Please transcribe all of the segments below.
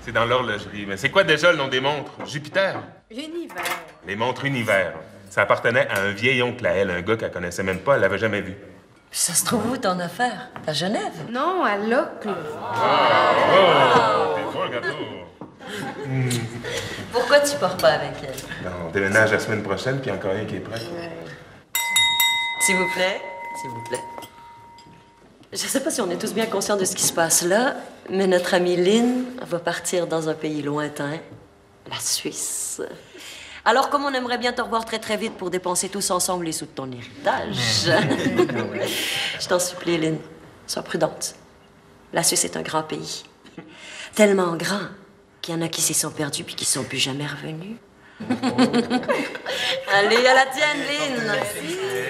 C'est dans l'horlogerie. Mais c'est quoi déjà le nom des montres? Jupiter? Univers. Les montres Univers. Ça appartenait à un vieil oncle à elle, un gars qu'elle connaissait même pas, elle l'avait jamais vu. Puis ça se trouve où ton affaire? À Genève? Non, à l'ocle. Oh! T'es fort, gâteau! Pourquoi tu pars pas avec elle? Ben, on déménage la semaine prochaine, puis encore rien qui est prêt. S'il vous plaît, s'il vous plaît. Je sais pas si on est tous bien conscients de ce qui se passe là, mais notre amie Lynn va partir dans un pays lointain, la Suisse. Alors, comme on aimerait bien te revoir très très vite pour dépenser tous ensemble les sous de ton héritage, je t'en supplie, Lynn, sois prudente. La Suisse est un grand pays. Tellement grand qu'il y en a qui s'y sont perdus puis qui sont plus jamais revenus. Allez, à la tienne, Lynn.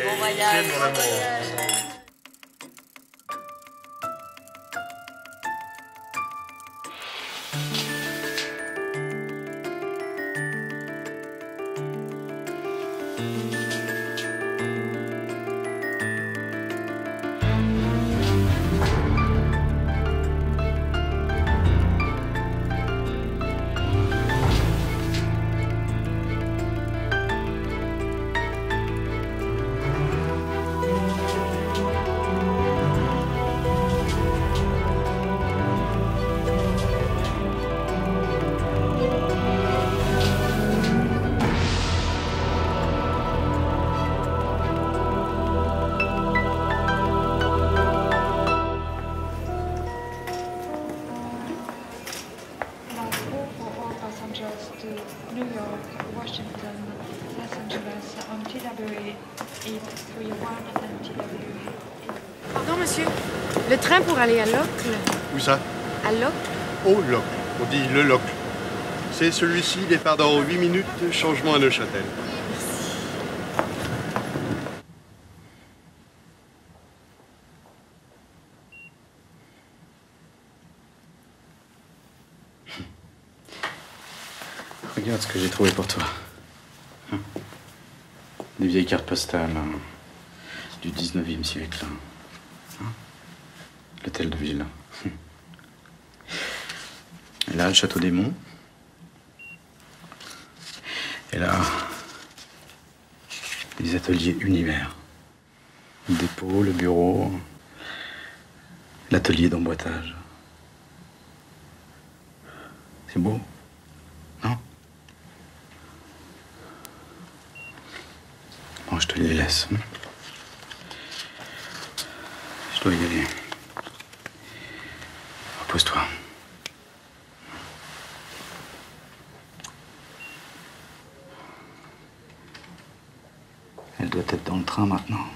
Bon voyage. Pour aller à l'ocle. Où ça À l'ocle. Au Locle. On dit le Locle. C'est celui-ci, départ dans 8 minutes, changement à Neuchâtel. Regarde ce que j'ai trouvé pour toi. Des vieilles cartes postales hein, du 19e siècle. hein. De ville. Là, le château des Monts. Et là, les ateliers univers. Le dépôt, le bureau, l'atelier d'emboîtage. C'est beau, non? Bon, je te les laisse. Je dois y aller. Repose-toi. Elle doit être dans le train maintenant.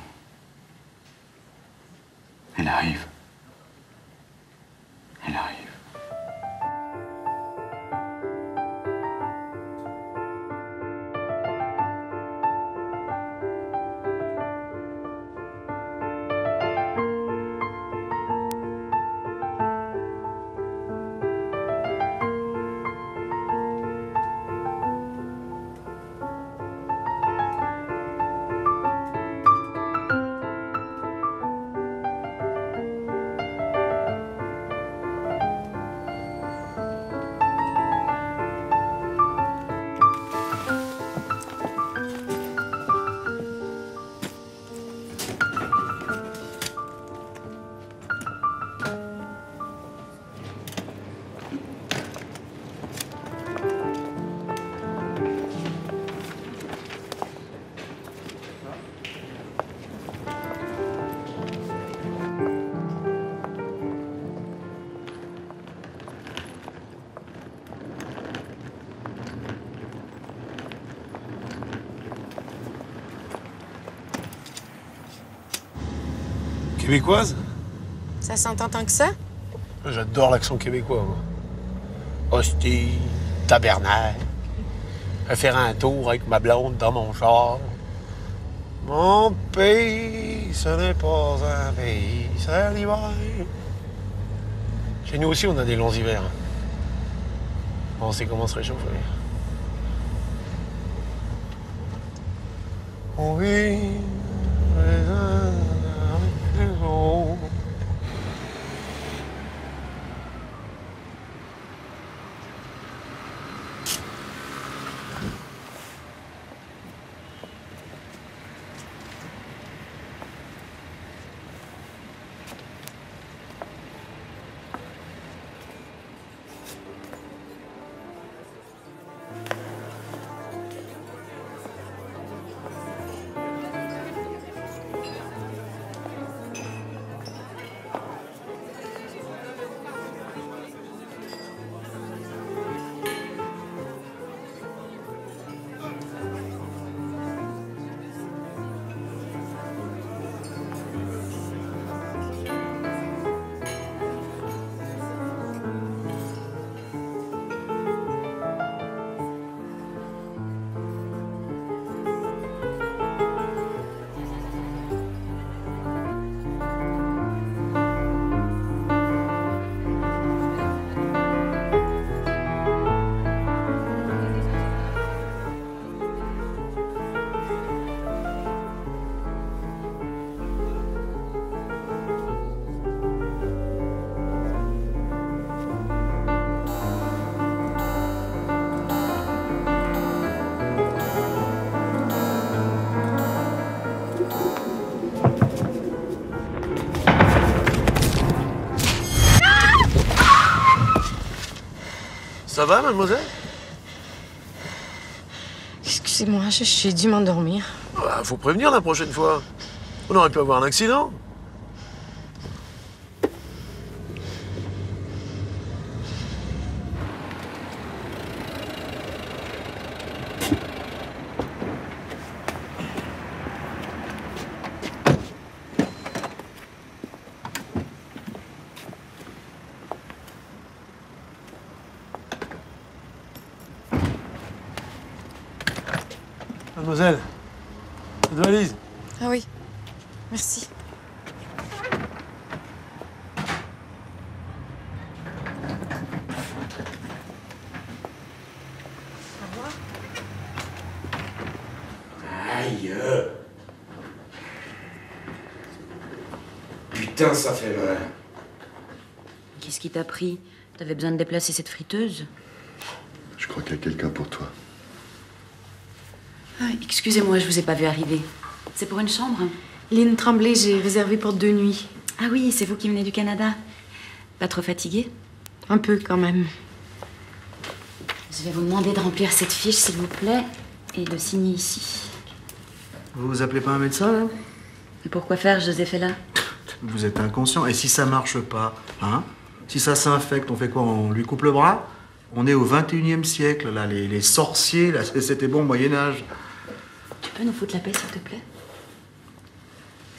Québécoise Ça s'entend tant que ça? J'adore l'accent québécois, moi. Hostie, tabernacle. À faire un tour avec ma blonde dans mon char. Mon pays, ce n'est pas un pays, c'est l'hiver. Chez nous aussi, on a des longs hivers. On sait comment se réchauffer. Oui, Ça va, mademoiselle? Excusez-moi, j'ai dû m'endormir. Ah, Faut prévenir la prochaine fois. On aurait pu avoir un accident. Mademoiselle, cette valise. Ah oui. Merci. Aïe Putain, ça fait mal. T'avais besoin de déplacer cette friteuse Je crois qu'il y a quelqu'un pour toi. Ah, Excusez-moi, je vous ai pas vu arriver. C'est pour une chambre? Lynn Tremblay, j'ai réservé pour deux nuits. Ah oui, c'est vous qui venez du Canada. Pas trop fatigué Un peu quand même. Je vais vous demander de remplir cette fiche, s'il vous plaît, et de signer ici. Vous vous appelez pas un médecin, là? Et pourquoi faire, Joseph est là Vous êtes inconscient. Et si ça marche pas, hein? Si ça s'infecte, on fait quoi On lui coupe le bras On est au 21e siècle, là. Les, les sorciers, là, c'était bon au Moyen-Âge. Tu peux nous foutre la paix, s'il te plaît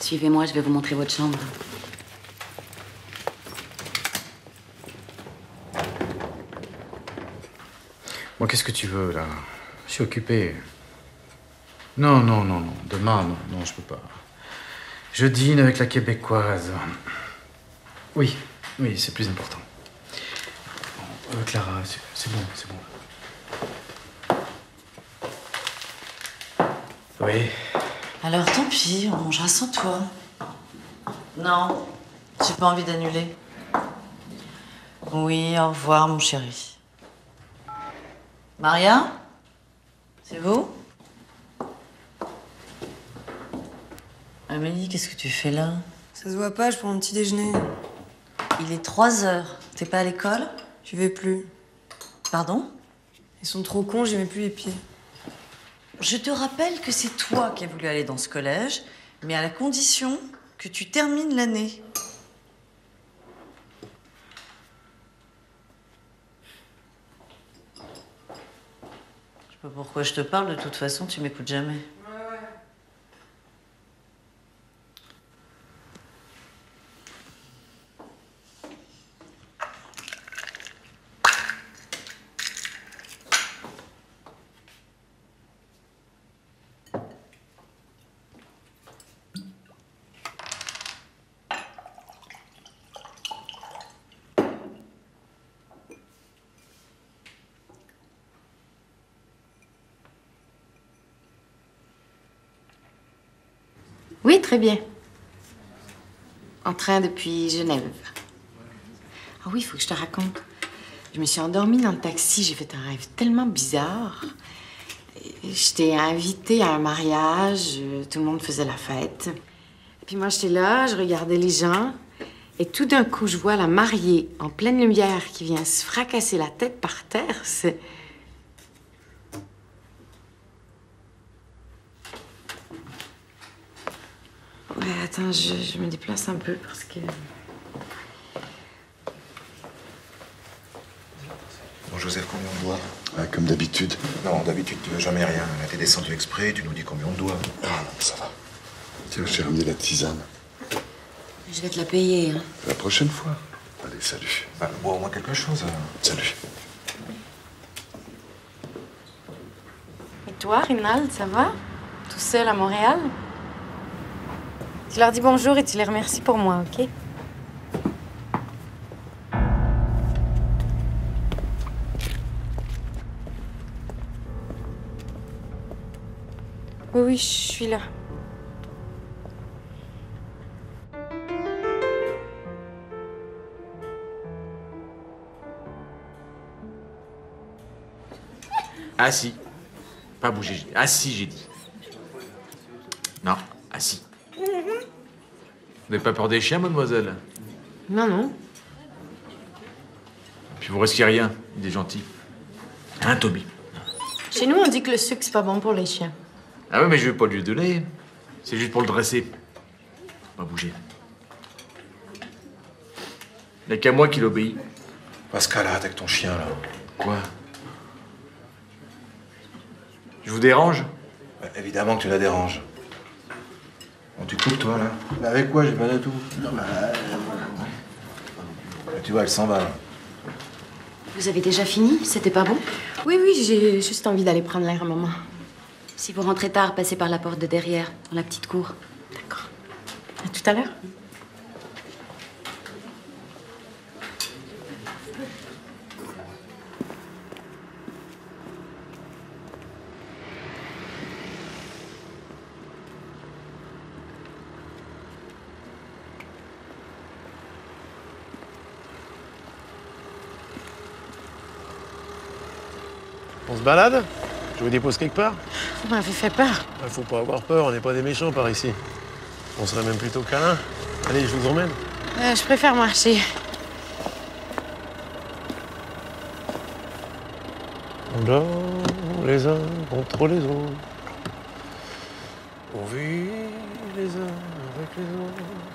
Suivez-moi, je vais vous montrer votre chambre. Bon, qu'est-ce que tu veux, là Je suis occupé. Non, non, non, non. Demain, non, non, je peux pas. Je dîne avec la québécoise. Oui, oui, c'est plus important. Bon, euh, Clara, c'est c'est bon, c'est bon. Oui. Alors tant pis, on mangera sans toi. Non, j'ai pas envie d'annuler. Oui, au revoir, mon chéri. Maria? C'est vous? Amélie, qu'est-ce que tu fais là? Ça se voit pas, je prends mon petit déjeuner. Il est 3 heures. T'es pas à l'école? Je vais plus. Pardon? Ils sont trop cons, j'y mets plus les pieds. Je te rappelle que c'est toi qui as voulu aller dans ce collège, mais à la condition que tu termines l'année. Je sais pas pourquoi je te parle, de toute façon, tu m'écoutes jamais. Oui, très bien. En train depuis Genève. Ah oui, il faut que je te raconte. Je me suis endormie dans le taxi, j'ai fait un rêve tellement bizarre. Et J'étais invitée à un mariage, tout le monde faisait la fête. Et puis moi, j'étais là, je regardais les gens. Et tout d'un coup, je vois la mariée en pleine lumière qui vient se fracasser la tête par terre. C'est. Ouais, attends, je, je me déplace un peu parce que. Bon, Joseph, combien on doit? Ah, comme d'habitude. Non, d'habitude, tu veux jamais rien. Là, t'es descendu exprès, tu nous dis combien on doit. Ah non, ça va. Tiens, j'ai ramené la tisane. Je vais te la payer. Hein. La prochaine fois. Allez, salut. Bah, bois au moins quelque chose. Salut. Et toi, Rinald, ça va? Tout seul à Montréal? Tu leur dis bonjour et tu les remercies pour moi, ok? Oui, oui, je suis là. Assis. Pas dit. Assis, j'ai dit. Non, assis. Vous n'avez pas peur des chiens, mademoiselle? Non, non. Puis vous risquez rien, il est gentil. Hein, Toby? Chez nous, on dit que le sucre, c'est pas bon pour les chiens. Ah oui, mais je veux pas lui donner. C'est juste pour le dresser. Pas bouger. Il n'y a qu'à moi qui l'obéit. Pascal, arrête avec ton chien, là. Quoi? Je vous dérange? Bah, évidemment que tu la déranges. Bon, tu coupes, toi, là Mais avec quoi J'ai pas de tout. Non, bah, Tu vois, elle s'en va, là. Vous avez déjà fini? C'était pas bon? Oui, oui, j'ai juste envie d'aller prendre l'air un moment. Si vous rentrez tard, passez par la porte de derrière, dans la petite cour. À tout à l'heure. Se balade Je vous dépose quelque part Vous m'avez fait peur. Ah, Faut pas avoir peur, on n'est pas des méchants par ici. On serait même plutôt câlin. Allez, je vous emmène. Euh, je préfère marcher. On dort les uns contre les autres. On vit les uns avec les autres.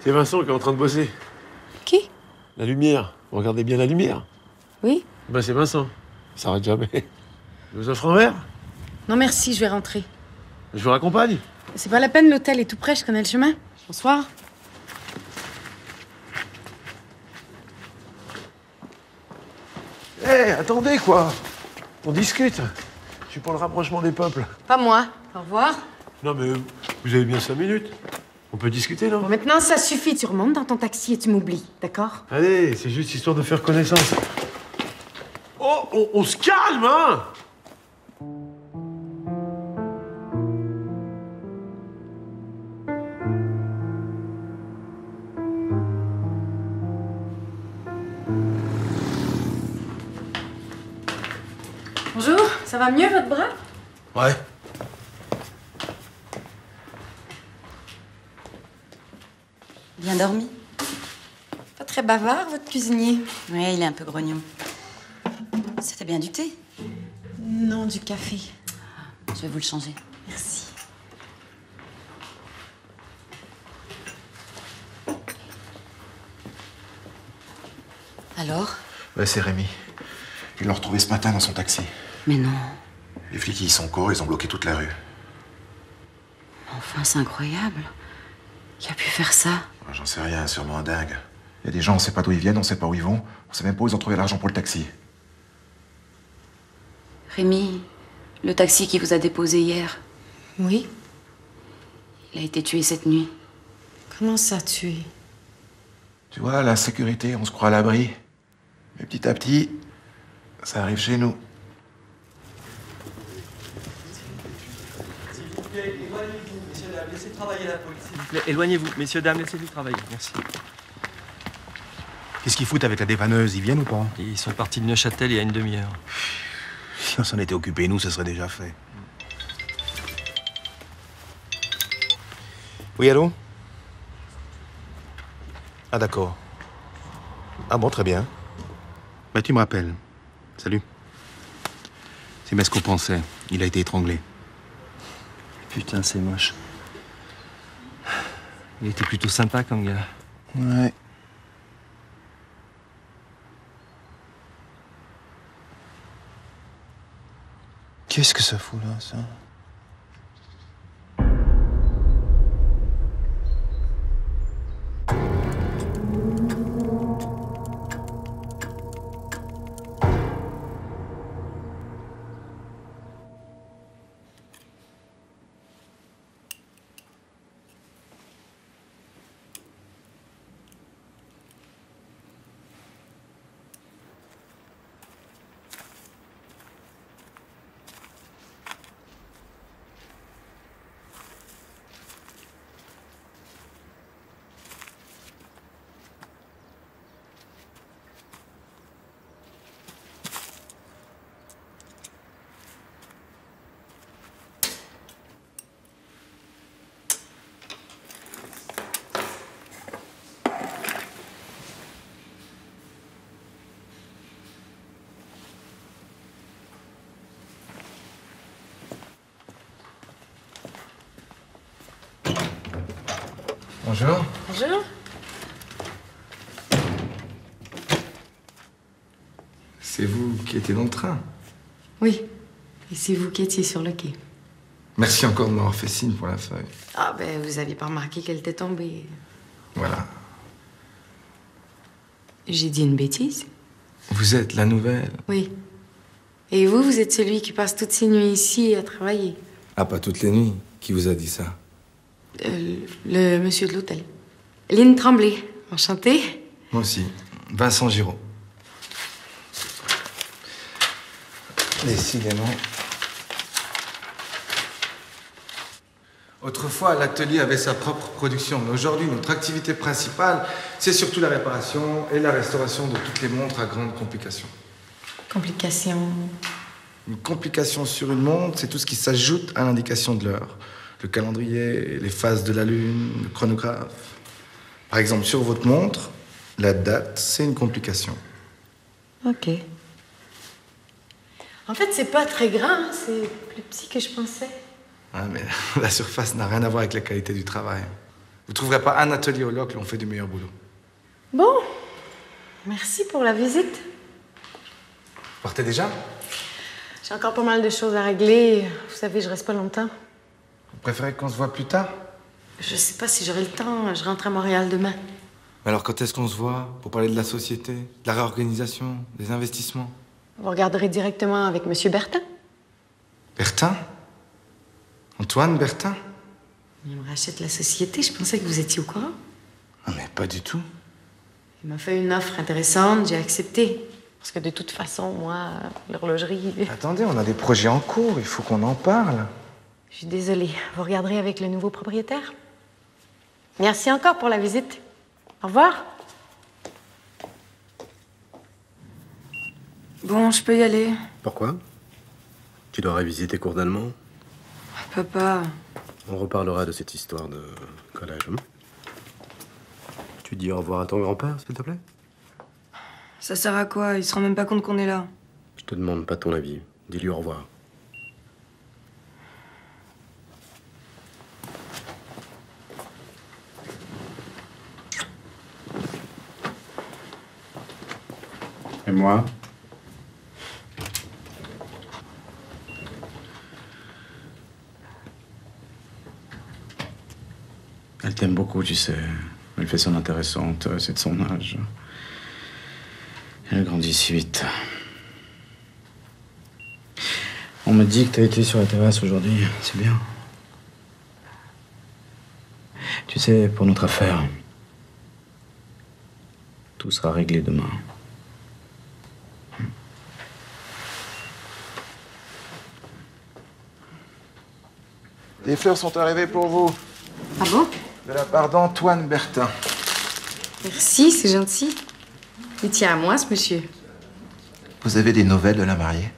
C'est Vincent qui est en train de bosser. Qui? La lumière. Regardez bien la lumière. Oui Ben c'est Vincent. Ça s'arrête jamais. Je vous offre un verre Non, merci, je vais rentrer. Je vous raccompagne C'est pas la peine, l'hôtel est tout près, je connais le chemin. Bonsoir. Hé, attendez quoi On discute. Je suis pour le rapprochement des peuples. Pas moi. Au revoir. Non mais vous avez bien cinq minutes. On peut discuter, non Bon, maintenant, ça suffit. Tu remontes dans ton taxi et tu m'oublies, d'accord Allez, c'est juste histoire de faire connaissance. Oh, on, on se calme, hein Bonjour, ça va mieux votre bras? Ouais. Pas très bavard, votre cuisinier Oui, il est un peu grognon. C'était bien du thé Non, du café. Je vais vous le changer. Merci. Alors? Ouais, c'est Rémi. Ils l'ont retrouvé ce matin dans son taxi. Mais non. Les flics, ils sont courts, ils ont bloqué toute la rue. Enfin, c'est incroyable. Qui a pu faire ça J'en sais rien, sûrement un dingue. Il y a des gens, on sait pas d'où ils viennent, on sait pas où ils vont. On sait même pas où ils ont trouvé l'argent pour le taxi. Rémi, le taxi qui vous a déposé hier, Oui il a été tué cette nuit. Comment ça, tué? Tu vois, la sécurité, on se croit à l'abri. Mais petit à petit, ça arrive chez nous. Travailler la police. S'il vous plaît, éloignez-vous. Messieurs, dames, laissez-lui travailler. Merci. Qu'est-ce qu'ils foutent avec la dépanneuse Ils viennent ou pas? Ils sont partis de Neuchâtel il y a une demi-heure. Si on s'en était occupé, nous, ce serait déjà fait. Oui, allô? Ah, d'accord. Ah bon, très bien. Bah, tu me rappelles. Salut. C'est bien ce qu'on pensait. Il a été étranglé. Putain, c'est moche. Il était plutôt sympa comme gars. Ouais. Qu'est-ce que ça fout là, ça? C'est vous qui étiez dans le train. Oui. Et c'est vous qui étiez sur le quai. Merci encore de m'avoir fait signe pour la feuille. Ah ben, vous aviez pas remarqué qu'elle était tombée. Voilà. J'ai dit une bêtise Vous êtes la nouvelle. Oui. Et vous, vous êtes celui qui passe toutes ses nuits ici à travailler. Ah, pas toutes les nuits. Qui vous a dit ça? Euh, le monsieur de l'hôtel. Lynn Tremblay. Enchantée. Moi aussi. Vincent Giraud. Décidément. Autrefois, l'atelier avait sa propre production, mais aujourd'hui, notre activité principale, c'est surtout la réparation et la restauration de toutes les montres à grande complication. Complication. Une complication sur une montre, c'est tout ce qui s'ajoute à l'indication de l'heure. Le calendrier, les phases de la lune, le chronographe. Par exemple, sur votre montre, la date, c'est une complication. Ok. En fait, c'est pas très grand, hein, c'est plus petit que je pensais. Ah, mais la surface n'a rien à voir avec la qualité du travail. Vous trouverez pas un atelier au local où on fait du meilleur boulot. Bon. Merci pour la visite. Vous partez déjà? J'ai encore pas mal de choses à régler. Vous savez, je reste pas longtemps. Vous préférez qu'on se voit plus tard? Je sais pas si j'aurai le temps. Je rentre à Montréal demain. Alors quand est-ce qu'on se voit Pour parler de la société, de la réorganisation, des investissements? Vous regarderez directement avec Monsieur Bertin. Bertin? Antoine Bertin? Il me rachète la société. Je pensais que vous étiez au courant. Ah, mais pas du tout. Il m'a fait une offre intéressante. J'ai accepté. Parce que de toute façon, moi, l'horlogerie. Attendez, on a des projets en cours, il faut qu'on en parle. Je suis désolée. Vous regarderez avec le nouveau propriétaire. Merci encore pour la visite. Au revoir. Bon, je peux y aller. Pourquoi? Tu dois réviser tes cours d'allemand Papa, On reparlera de cette histoire de collège. hein? Tu dis au revoir à ton grand-père, s'il te plaît? Ça sert à quoi? Il se rend même pas compte qu'on est là. Je te demande pas ton avis. Dis-lui au revoir. Et moi? Elle t'aime beaucoup, tu sais. Elle fait son intéressante, c'est de son âge. Elle grandit si vite. On me dit que t'as été sur la terrasse aujourd'hui. C'est bien. Tu sais, pour notre affaire, tout sera réglé demain. Les fleurs sont arrivées pour vous. Ah bon? De la part d'Antoine Bertin. Merci, c'est gentil. Il tient à moi, ce monsieur. Vous avez des nouvelles de la mariée?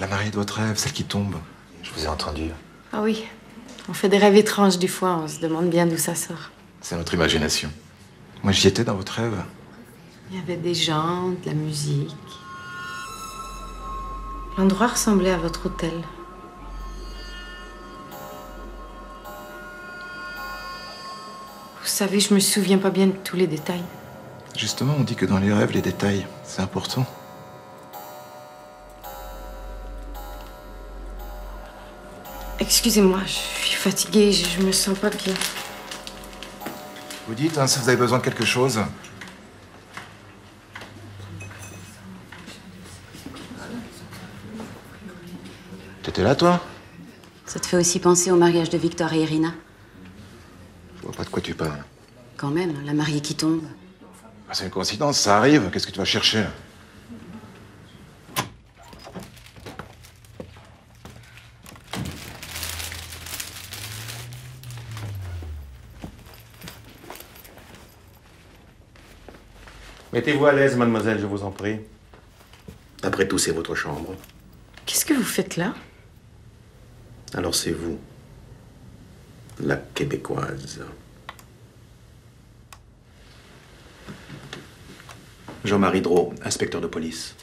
La mariée de votre rêve, celle qui tombe. Je vous ai entendu. Ah oui. On fait des rêves étranges des fois. On se demande bien d'où ça sort. C'est notre imagination. Moi, j'y étais dans votre rêve. Il y avait des gens, de la musique. L'endroit ressemblait à votre hôtel. Savez, je me souviens pas bien de tous les détails. Justement, on dit que dans les rêves, les détails, c'est important. Excusez-moi, je suis fatiguée, je, je me sens pas bien. Vous dites, hein, si vous avez besoin de quelque chose. T'étais là, toi? Ça te fait aussi penser au mariage de Victor et Irina? Je vois pas de quoi tu parles. Quand même, la mariée qui tombe. Ah, c'est une coïncidence, ça arrive. Qu'est-ce que tu vas chercher là Mettez-vous à l'aise, mademoiselle, je vous en prie. Après tout, c'est votre chambre. Qu'est-ce que vous faites là? Alors c'est vous, la québécoise. Jean-Marie Drault, inspecteur de police.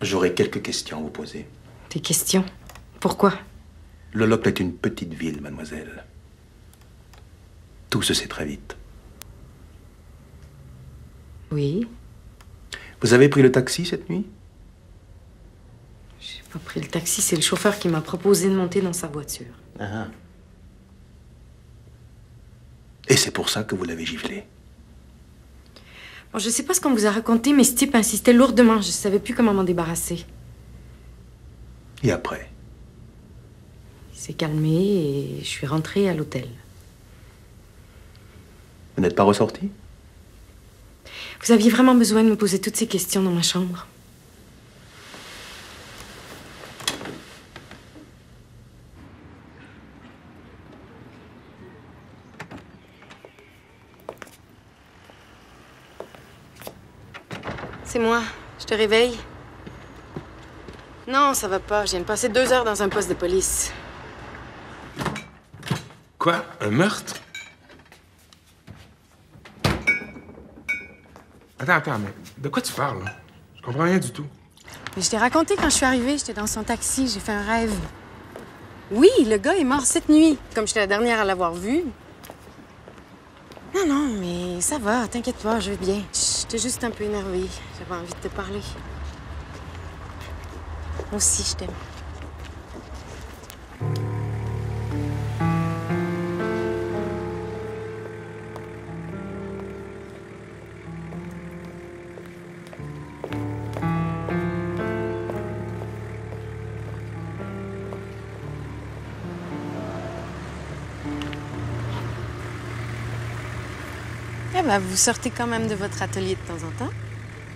J'aurais quelques questions à vous poser. Des questions? Pourquoi? Le Locle est une petite ville, mademoiselle. Tout se sait très vite. Oui, Vous avez pris le taxi cette nuit? J'ai pas pris le taxi, c'est le chauffeur qui m'a proposé de monter dans sa voiture. Ah. Et c'est pour ça que vous l'avez giflé? Je sais pas ce qu'on vous a raconté, mais ce type insistait lourdement. Je savais plus comment m'en débarrasser. Et après? Il s'est calmé et je suis rentrée à l'hôtel. Vous n'êtes pas ressorti Vous aviez vraiment besoin de me poser toutes ces questions dans ma chambre C'est moi. Je te réveille. Non, ça va pas. Je viens de passer deux heures dans un poste de police. Quoi? Un meurtre? Attends, attends, mais de quoi tu parles? là? Je comprends rien du tout. Mais je t'ai raconté quand je suis arrivée, j'étais dans son taxi, j'ai fait un rêve. Oui, le gars est mort cette nuit, comme j'étais la dernière à l'avoir vu. Non, non, mais ça va, t'inquiète pas, je vais bien. J'étais juste un peu énervée. J'avais envie de te parler. Moi aussi, je t'aime. Eh ben, vous sortez quand même de votre atelier de temps en temps.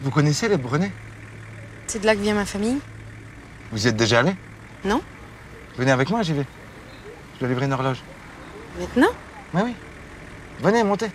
Vous connaissez les Brenets C'est de là que vient ma famille. Vous y êtes déjà allé? Non Venez avec moi, j'y vais. Je dois livrer une horloge. Maintenant? Oui, oui. Venez, montez.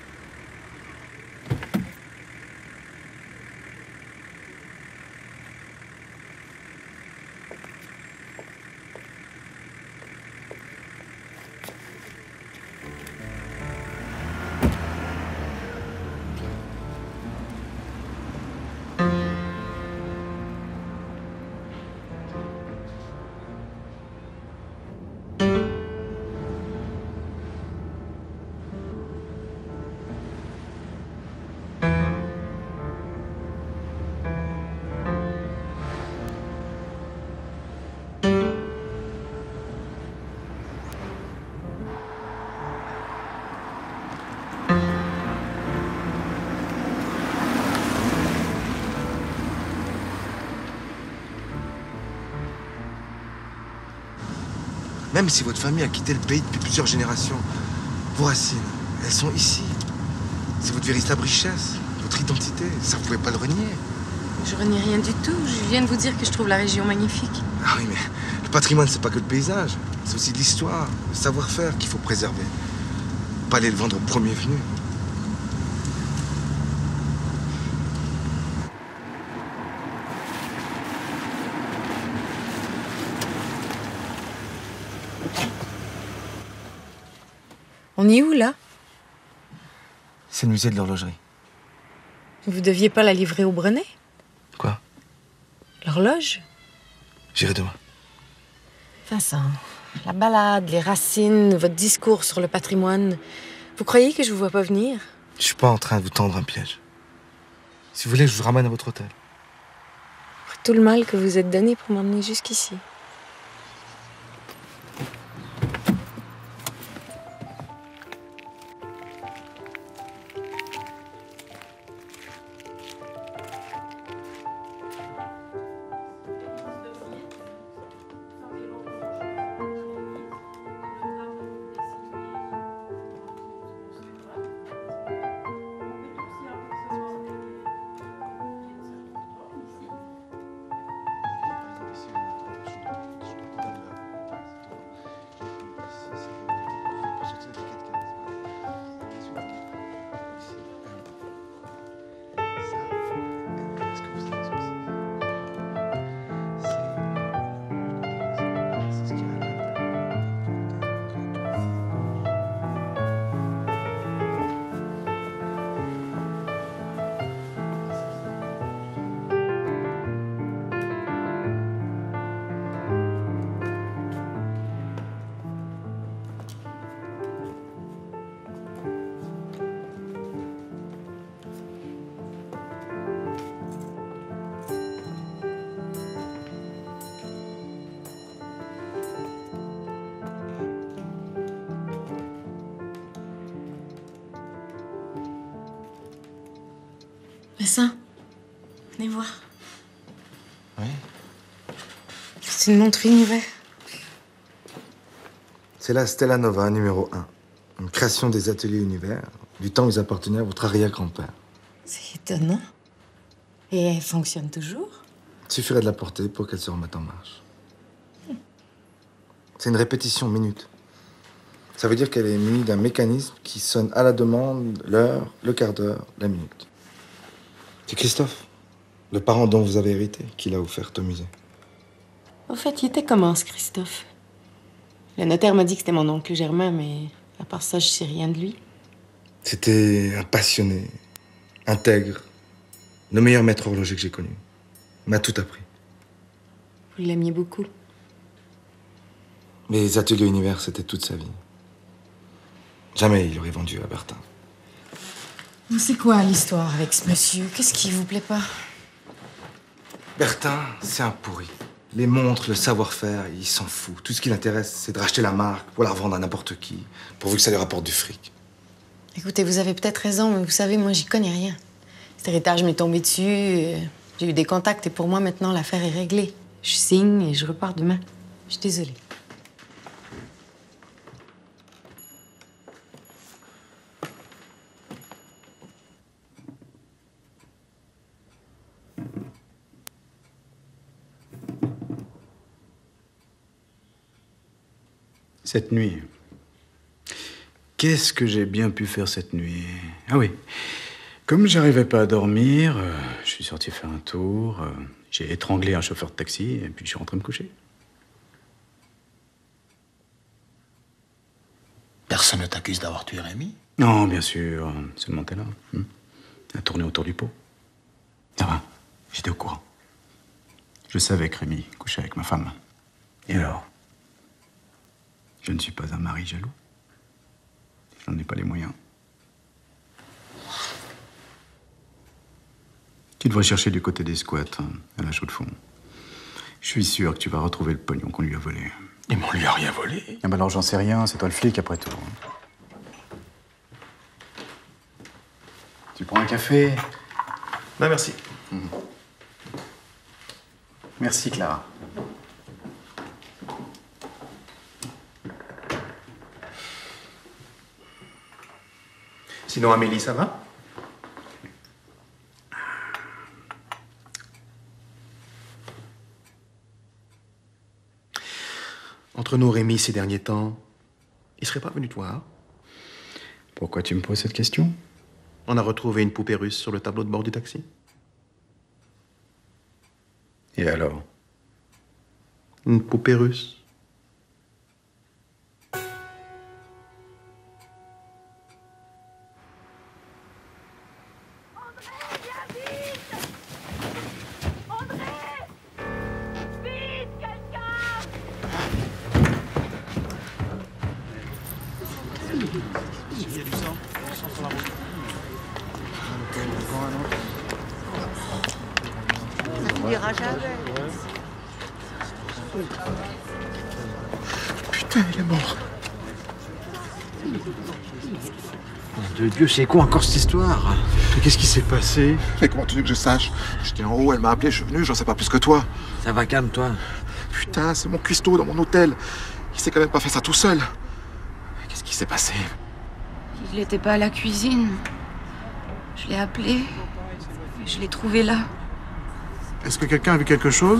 Même si votre famille a quitté le pays depuis plusieurs générations, vos racines, elles sont ici. C'est votre véritable richesse, votre identité. Ça, vous pouvez pas le renier. Je renie rien du tout. Je viens de vous dire que je trouve la région magnifique. Ah oui, mais le patrimoine, c'est pas que le paysage. C'est aussi l'histoire, le savoir-faire qu'il faut préserver. Pas aller le vendre au premier venu. On y est où, là? C'est le musée de l'horlogerie. Vous deviez pas la livrer au Brenet? Quoi? L'horloge? J'irai demain. Vincent, la balade, les racines, votre discours sur le patrimoine. Vous croyez que je vous vois pas venir? Je suis pas en train de vous tendre un piège. Si vous voulez, je vous ramène à votre hôtel. Après tout le mal que vous êtes donné pour m'emmener jusqu'ici. Venez voir. Oui. C'est une montre univers. C'est la Stella Nova numéro 1. Une création des ateliers univers, du temps où ils appartenaient à votre arrière-grand-père. C'est étonnant. Et elle fonctionne toujours Il suffirait de la porter pour qu'elle se remette en marche. C'est une répétition minute. Ça veut dire qu'elle est munie d'un mécanisme qui sonne à la demande l'heure, le quart d'heure, la minute. C'est Christophe, le parent dont vous avez hérité, qui l'a offert au musée. Au fait, il était comment, ce Christophe Le notaire m'a dit que c'était mon oncle Germain, mais à part ça, je sais rien de lui. C'était un passionné, intègre, le meilleur maître horloger que j'ai connu. Il m'a tout appris. Vous l'aimiez beaucoup. Les ateliers univers, c'était toute sa vie. Jamais il aurait vendu à Bertin. C'est quoi l'histoire avec ce monsieur? Qu'est-ce qui vous plaît pas? Bertin, c'est un pourri. Les montres, le savoir-faire, il s'en fout. Tout ce qui l'intéresse, c'est de racheter la marque pour la revendre à n'importe qui, pourvu que ça lui rapporte du fric. Écoutez, vous avez peut-être raison, mais vous savez, moi, j'y connais rien. Cet héritage m'est tombé dessus. euh, J'ai eu des contacts et pour moi, maintenant, l'affaire est réglée. Je signe et je repars demain. Je suis désolée. Cette nuit. Qu'est-ce que j'ai bien pu faire cette nuit? Ah oui. Comme j'arrivais pas à dormir, euh, je suis sorti faire un tour. euh, j'ai étranglé un chauffeur de taxi et puis je suis rentré me coucher. Personne ne t'accuse d'avoir tué Rémi? Non, bien sûr. Seulement t'es là. hmm. À tourner autour du pot. Ça va. J'étais au courant. Je savais que Rémi couchait avec ma femme. Et alors? Je ne suis pas un mari jaloux. Je n'en ai pas les moyens. Tu devrais chercher du côté des squats, hein, à la chaux de fond. Je suis sûr que tu vas retrouver le pognon qu'on lui a volé. Et on lui a rien volé. Ah bah alors j'en sais rien, c'est toi le flic après tout. hein. Tu prends un café? Non, merci. Merci Clara. Sinon, Amélie, ça va? Entre nous, Rémi, ces derniers temps, il serait pas venu te voir Pourquoi tu me poses cette question? On a retrouvé une poupée russe sur le tableau de bord du taxi. Et alors? Une poupée russe? Dieu, c'est quoi encore cette histoire Mais qu'est-ce qui s'est passé Mais comment tu veux que je sache J'étais en haut, elle m'a appelé, je suis venu, j'en sais pas plus que toi. Ça va, calme-toi. Putain, c'est mon cuistot dans mon hôtel. Il sait quand même pas faire ça tout seul. Qu'est-ce qui s'est passé Il n'était pas à la cuisine. Je l'ai appelé. Je l'ai trouvé là. Est-ce que quelqu'un a vu quelque chose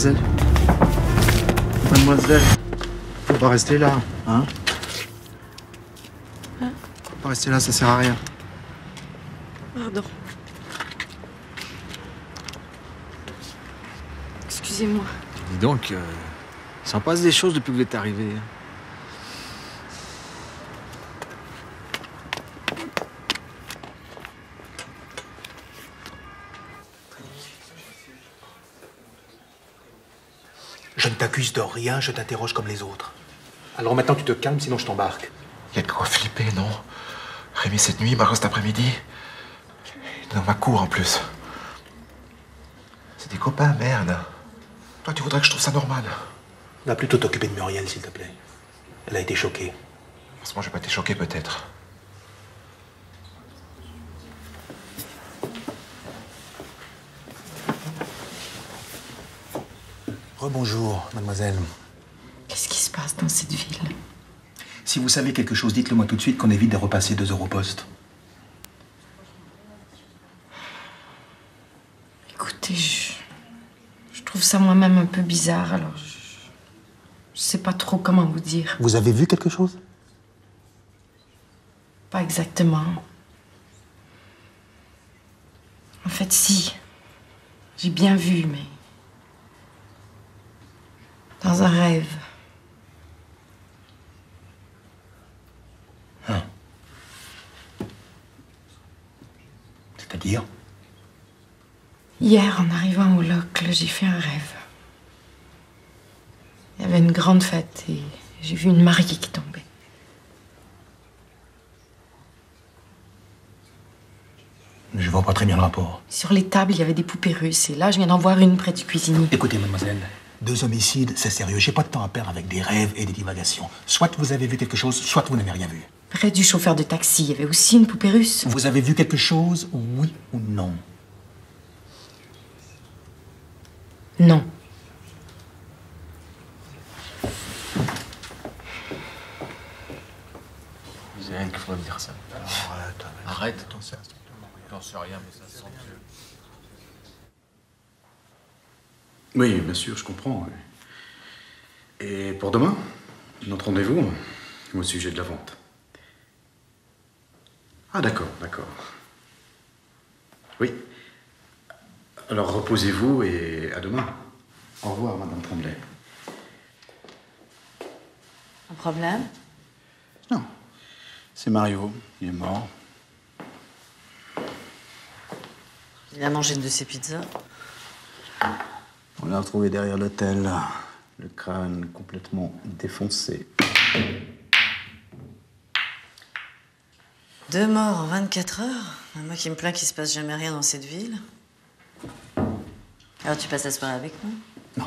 Mademoiselle Mademoiselle Faut pas rester là, hein Hein Faut pas rester là, ça sert à rien. Pardon. Excusez-moi. Dis donc, euh, Il s'en passe des choses depuis que vous êtes arrivé. Je ne t'accuse de rien, je t'interroge comme les autres. Alors maintenant tu te calmes, sinon je t'embarque. Il y a de quoi flipper, non? Rémi cette nuit, Margot cet après-midi. Dans ma cour en plus. C'est des copains, merde. Toi, tu voudrais que je trouve ça normal? Va plutôt t'occuper de Muriel, s'il te plaît. Elle a été choquée. Que moi, j'ai pas été choqué, peut-être. Rebonjour, mademoiselle. Qu'est-ce qui se passe dans cette ville? Si vous savez quelque chose, dites-le moi tout de suite qu'on évite de repasser deux heures au poste. Écoutez, je, je trouve ça moi-même un peu bizarre, alors je, je sais pas trop comment vous dire. Vous avez vu quelque chose? Pas exactement. En fait, si. J'ai bien vu, mais. Dans un rêve. C'est-à-dire? Hier, en arrivant au locle, j'ai fait un rêve. Il y avait une grande fête et j'ai vu une mariée qui tombait. Je vois pas très bien le rapport. Sur les tables, il y avait des poupées russes et là, je viens d'en voir une près du cuisinier. Écoutez, mademoiselle, deux homicides, c'est sérieux. J'ai pas de temps à perdre avec des rêves et des divagations. Soit vous avez vu quelque chose, soit vous n'avez rien vu. Près du chauffeur de taxi, il y avait aussi une poupée russe. Vous avez vu quelque chose, oui ou non? Non. C'est elle qu'il faudrait me dire ça. Arrête, arrête. T'en sais, t'en sais rien, mais ça sent que... Oui, bien sûr, je comprends. oui. Et pour demain, notre rendez-vous au sujet de la vente. Ah, d'accord, d'accord. Oui. Alors reposez-vous et à demain. Au revoir, Madame Tremblay. Un problème? C'est Mario, il est mort. Il a mangé une de ses pizzas. On l'a retrouvé derrière l'hôtel, le crâne complètement défoncé. Deux morts en 24 heures Moi qui me plains qu'il se passe jamais rien dans cette ville. Alors tu passes la soirée avec nous?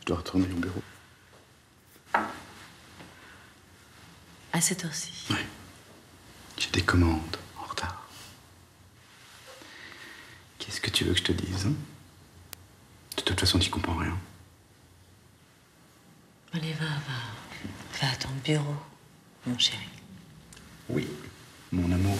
Je dois retourner au bureau. À cette heure-ci J'ai des commandes en retard. Qu'est-ce que tu veux que je te dise hein? De toute façon, tu comprends rien. Allez, va, va. Va à ton bureau, mon chéri. Oui, mon amour.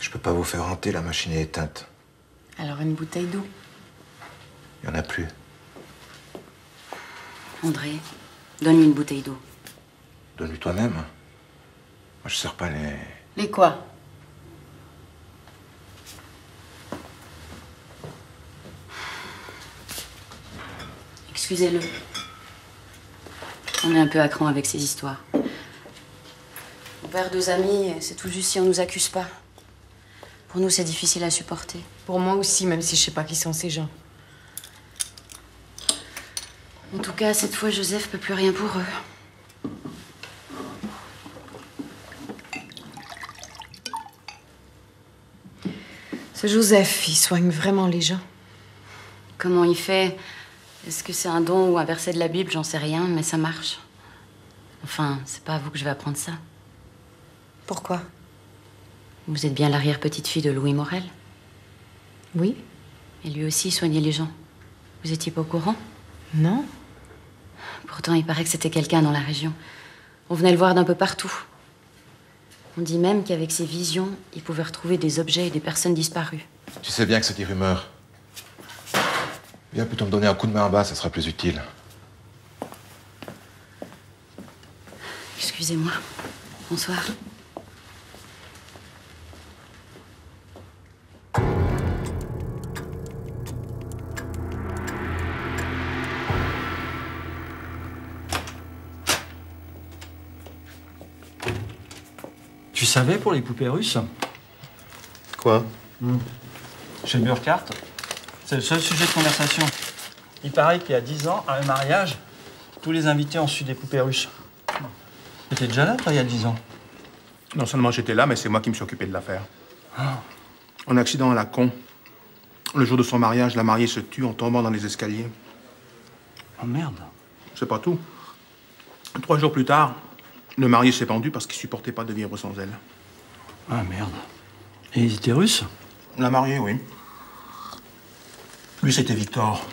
Je peux pas vous faire hanter, la machine est éteinte. Alors une bouteille d'eau. Il y en a plus. André, donne-lui une bouteille d'eau. Donne-lui toi-même. Moi, je sers pas les. Les quoi? Excusez-le. On est un peu à cran avec ces histoires. On perd deux amis, c'est tout juste si on nous accuse pas. Pour nous, c'est difficile à supporter. Pour moi aussi, même si je sais pas qui sont ces gens. En tout cas, cette fois, Joseph peut plus rien pour eux. Ce Joseph, il soigne vraiment les gens. Comment il fait? Est-ce que c'est un don ou un verset de la Bible? J'en sais rien, mais ça marche. Enfin, c'est pas à vous que je vais apprendre ça. Pourquoi? Vous êtes bien l'arrière-petite-fille de Louis Morel Oui. Et lui aussi soignait les gens. Vous étiez pas au courant Non. Pourtant, il paraît que c'était quelqu'un dans la région. On venait le voir d'un peu partout. On dit même qu'avec ses visions, il pouvait retrouver des objets et des personnes disparues. Tu sais bien que c'est des rumeurs. Viens plutôt me donner un coup de main en bas, ça sera plus utile. Excusez-moi. Bonsoir. Savais pour les poupées russes Quoi? Chez Burkhardt, c'est le seul sujet de conversation. Il paraît qu'il y a 10 ans, à un mariage, tous les invités ont su des poupées russes. T'étais déjà là, toi, il y a 10 ans? Non seulement j'étais là, mais c'est moi qui me suis occupé de l'affaire. Un accident à la con. Le jour de son mariage, la mariée se tue en tombant dans les escaliers. Oh merde. C'est pas tout. Trois jours plus tard, le marié s'est pendu parce qu'il supportait pas de vivre sans elle. Ah merde. Et ils étaient russes La mariée, oui. Lui, c'était Victor,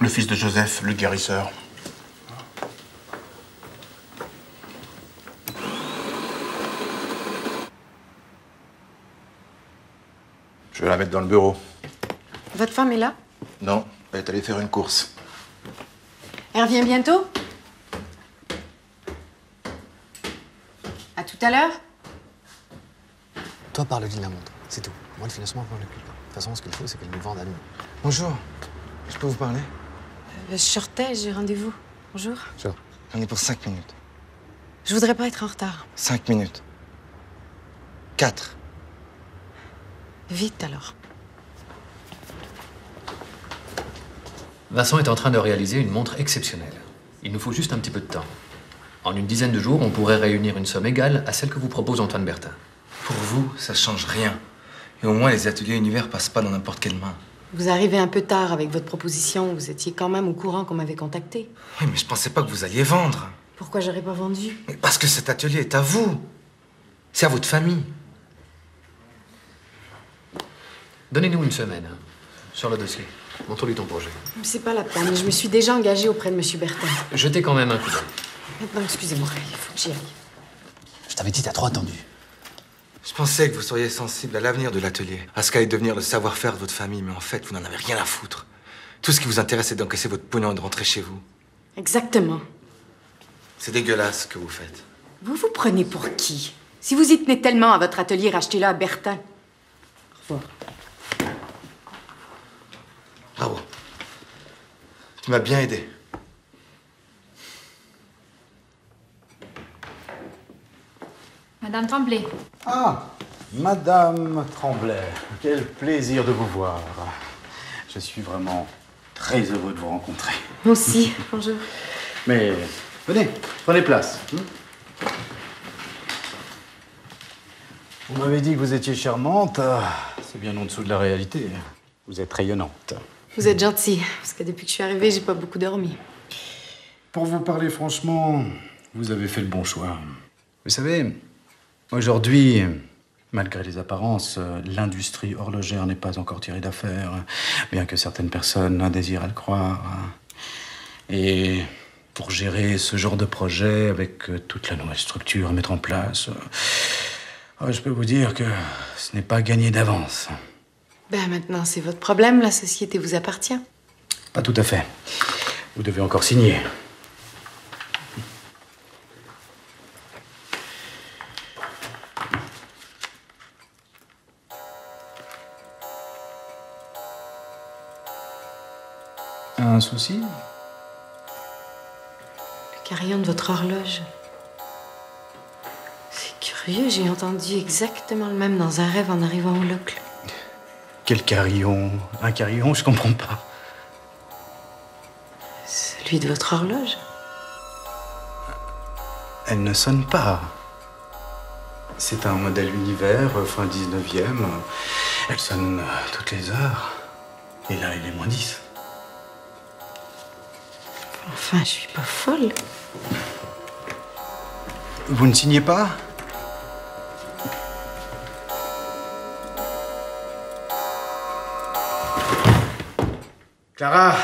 le fils de Joseph, le guérisseur. Je vais la mettre dans le bureau. Votre femme est là? Non, elle est allée faire une course. Elle revient bientôt? À l'heure Toi, parle de la montre, c'est tout. Moi, le financement, je m'en occupe pas. De toute façon, ce qu'il faut, c'est qu'elle nous vende à nous. Bonjour, je peux vous parler Euh, Je sortais, j'ai rendez-vous. Bonjour. Sure. J'en ai pour cinq minutes. Je voudrais pas être en retard. Cinq minutes. Quatre. Vite alors. Vincent est en train de réaliser une montre exceptionnelle. Il nous faut juste un petit peu de temps. En une dizaine de jours, on pourrait réunir une somme égale à celle que vous propose Antoine Bertin. Pour vous, ça change rien. Et au moins, les ateliers univers passent pas dans n'importe quelle main. Vous arrivez un peu tard avec votre proposition. Vous étiez quand même au courant qu'on m'avait contacté. Oui, mais je pensais pas que vous alliez vendre. Pourquoi j'aurais pas vendu? Mais parce que cet atelier est à vous. C'est à votre famille. Donnez-nous une semaine hein, sur le dossier. Montre-lui ton projet. C'est pas la peine. Je me suis déjà engagée auprès de Monsieur Bertin. Jetez quand même un coup d'œil. Maintenant, excusez-moi, il faut que j'y aille. Je t'avais dit, t'as trop attendu. Je pensais que vous seriez sensible à l'avenir de l'atelier, à ce qu'allait devenir le savoir-faire de votre famille, mais en fait, vous n'en avez rien à foutre. Tout ce qui vous intéresse, c'est d'encaisser votre pognon et de rentrer chez vous. Exactement. C'est dégueulasse ce que vous faites. Vous vous prenez pour qui? Si vous y tenez tellement à votre atelier, rachetez-le à Bertin. Au revoir. Bravo. Tu m'as bien aidé. Madame Tremblay. Ah, Madame Tremblay, quel plaisir de vous voir. Je suis vraiment très heureux de vous rencontrer. Moi aussi. Bonjour. Mais venez, prenez place. hein. Vous m'avez dit que vous étiez charmante. C'est bien en dessous de la réalité. Vous êtes rayonnante. Vous êtes gentil, parce que depuis que je suis arrivée, j'ai pas beaucoup dormi. Pour vous parler franchement, vous avez fait le bon choix. Vous savez, aujourd'hui, malgré les apparences, l'industrie horlogère n'est pas encore tirée d'affaire, bien que certaines personnes désirent à le croire. Et pour gérer ce genre de projet, avec toute la nouvelle structure à mettre en place, euh, je peux vous dire que ce n'est pas gagné d'avance. Ben maintenant, c'est votre problème, la société vous appartient. Pas tout à fait. Vous devez encore signer. Souci Le carillon de votre horloge. C'est curieux, j'ai entendu exactement le même dans un rêve en arrivant au locle. Quel carillon? Un carillon, je comprends pas. Celui de votre horloge? Elle ne sonne pas. C'est un modèle univers, euh, fin 19e. Elle sonne euh, toutes les heures. Et là, il est moins 10. Enfin, je suis pas folle. Vous ne signez pas? Clara